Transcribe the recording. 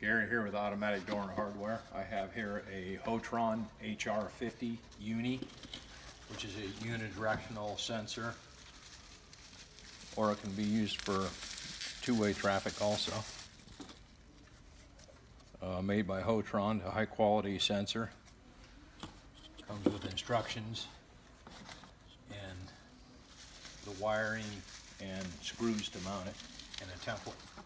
Gary here with Automatic Door and Hardware. I have here a Hotron HR50 Uni, which is a unidirectional sensor. Or it can be used for two-way traffic also. Uh, made by Hotron, a high-quality sensor. Comes with instructions and the wiring and screws to mount it and a template.